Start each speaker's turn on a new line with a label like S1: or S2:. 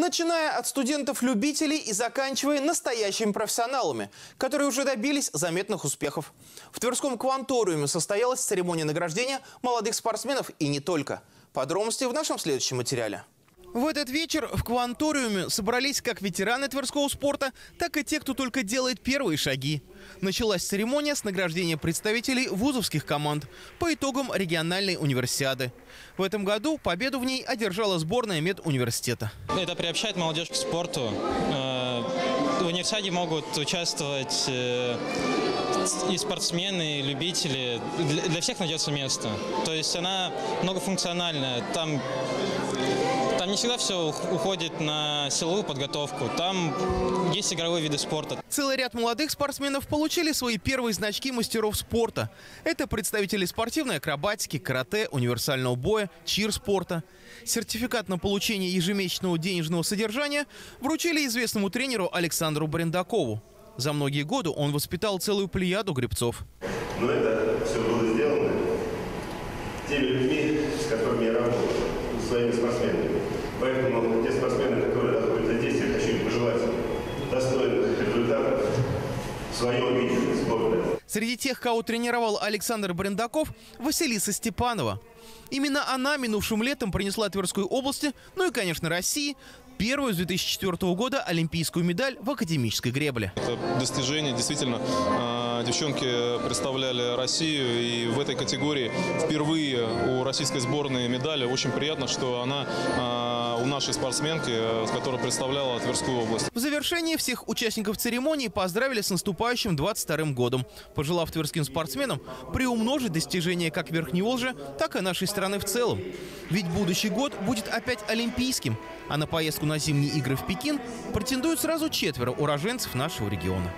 S1: Начиная от студентов-любителей и заканчивая настоящими профессионалами, которые уже добились заметных успехов. В Тверском кванториуме состоялась церемония награждения молодых спортсменов и не только. Подробности в нашем следующем материале. В этот вечер в Кванториуме собрались как ветераны тверского спорта, так и те, кто только делает первые шаги. Началась церемония с награждения представителей вузовских команд по итогам региональной универсиады. В этом году победу в ней одержала сборная медуниверситета.
S2: Это приобщает молодежь к спорту. Э, в универсиаде могут участвовать э, и спортсмены, и любители. Для всех найдется место. То есть она многофункциональная. Там там не всегда все уходит на силовую подготовку. Там есть игровые виды спорта.
S1: Целый ряд молодых спортсменов получили свои первые значки мастеров спорта. Это представители спортивной акробатики, карате, универсального боя, чир-спорта. Сертификат на получение ежемесячного денежного содержания вручили известному тренеру Александру Брендакову. За многие годы он воспитал целую плеяду гребцов.
S3: Но это все было сделано теми людьми, с которыми я работал, своими спортсменами. Поэтому те спортсмены, которые отходят здесь, я хочу им пожелать достойных результатов в виде спорта.
S1: Среди тех, кого тренировал Александр Брендаков, Василиса Степанова. Именно она минувшим летом принесла Тверской области, ну и, конечно, России, первую с 2004 года олимпийскую медаль в академической гребле.
S4: Это достижение. Действительно, а, девчонки представляли Россию, и в этой категории впервые у российской сборной медали. Очень приятно, что она а, у нашей спортсменки, э, которая представляла Тверскую область.
S1: В завершении всех участников церемонии поздравили с наступающим 22 годом, пожелав тверским спортсменам приумножить достижения как Верхневолжья, так и нашей страны в целом. Ведь будущий год будет опять олимпийским, а на поездку на зимние игры в Пекин претендуют сразу четверо уроженцев нашего региона.